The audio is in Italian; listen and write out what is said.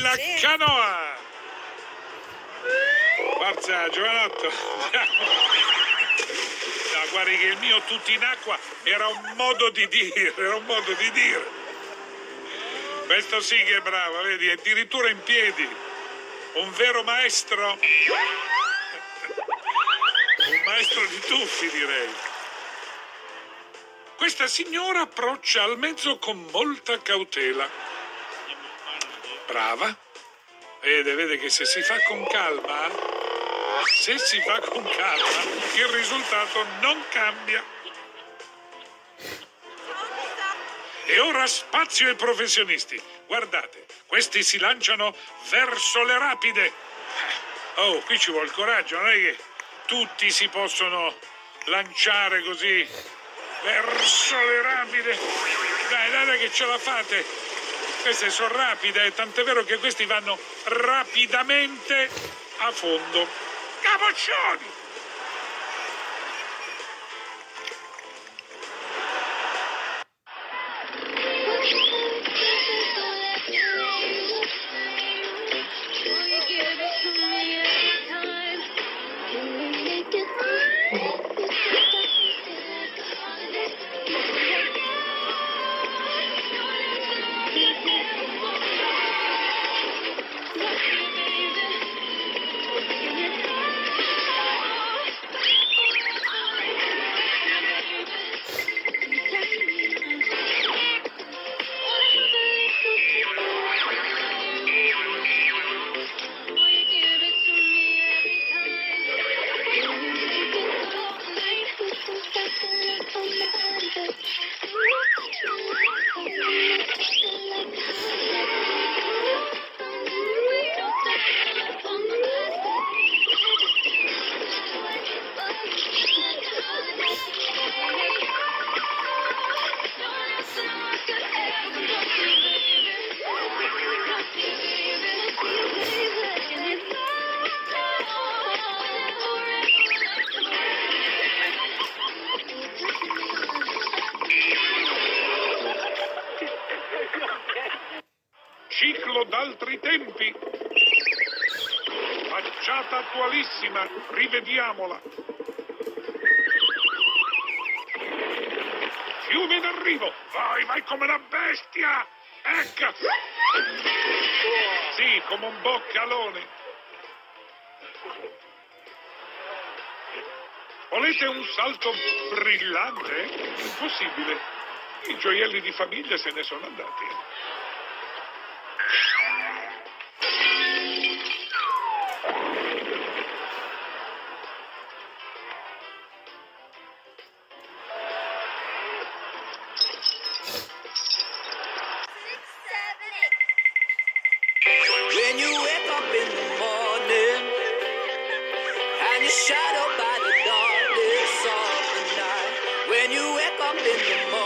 La canoa! Forza, giovanotto! No, guardi che il mio tutti in acqua era un modo di dire, era un modo di dire. Questo sì che è bravo, vedi, addirittura in piedi. Un vero maestro. Un maestro di tuffi, direi. Questa signora approccia al mezzo con molta cautela. Brava. Vede, vede che se si fa con calma, se si fa con calma, il risultato non cambia. E ora spazio ai professionisti. Guardate, questi si lanciano verso le rapide. Oh, qui ci vuole coraggio, non è che tutti si possono lanciare così verso le rapide. Dai, dai, dai che ce la fate. Queste sono rapide, tant'è vero che questi vanno rapidamente a fondo. Capoccioni! Ciclo d'altri tempi. Facciata attualissima, rivediamola. Fiume in arrivo, vai, vai come una bestia! Ecco! Sì, come un boccalone. Volete un salto brillante? Impossibile. I gioielli di famiglia se ne sono andati. Shadowed by the darkness of the night. When you wake up in the morning.